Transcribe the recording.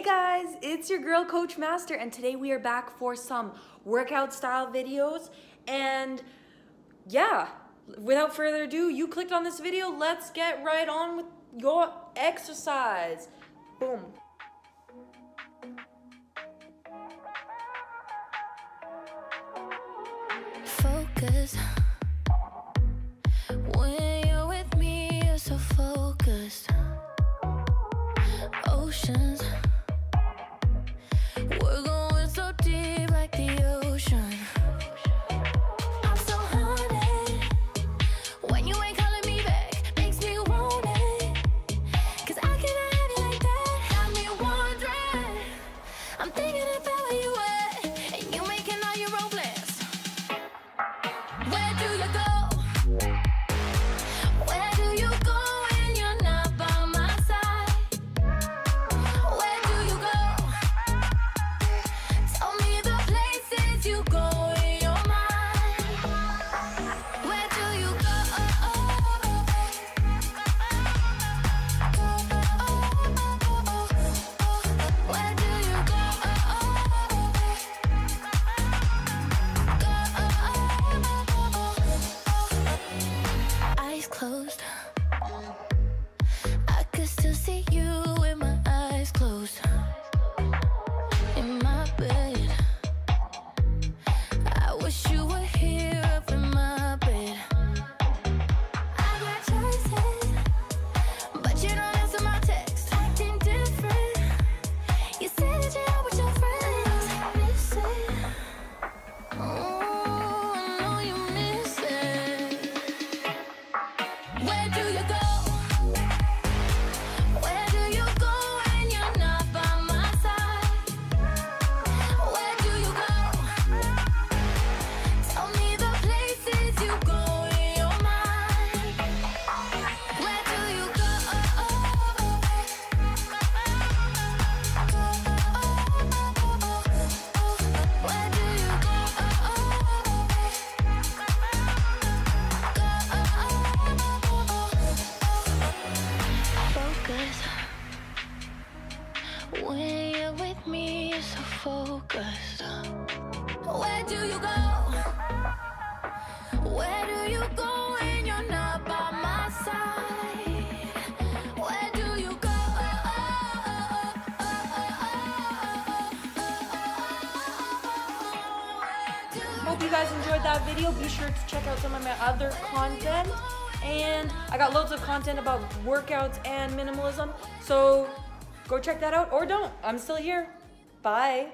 Hey guys, it's your girl Coach Master and today we are back for some workout style videos and yeah, without further ado, you clicked on this video, let's get right on with your exercise. Boom. Focus. When you're with me, you're so focused. Oceans. I could still see you with my eyes closed. Where do you go? When you're with me, you're so focused. Where do you go? Where do you go when you're not by my side? Where do you go? Hope you guys enjoyed that video. Be sure to check out some of my other content. And I got loads of content about workouts and minimalism. So go check that out or don't. I'm still here. Bye.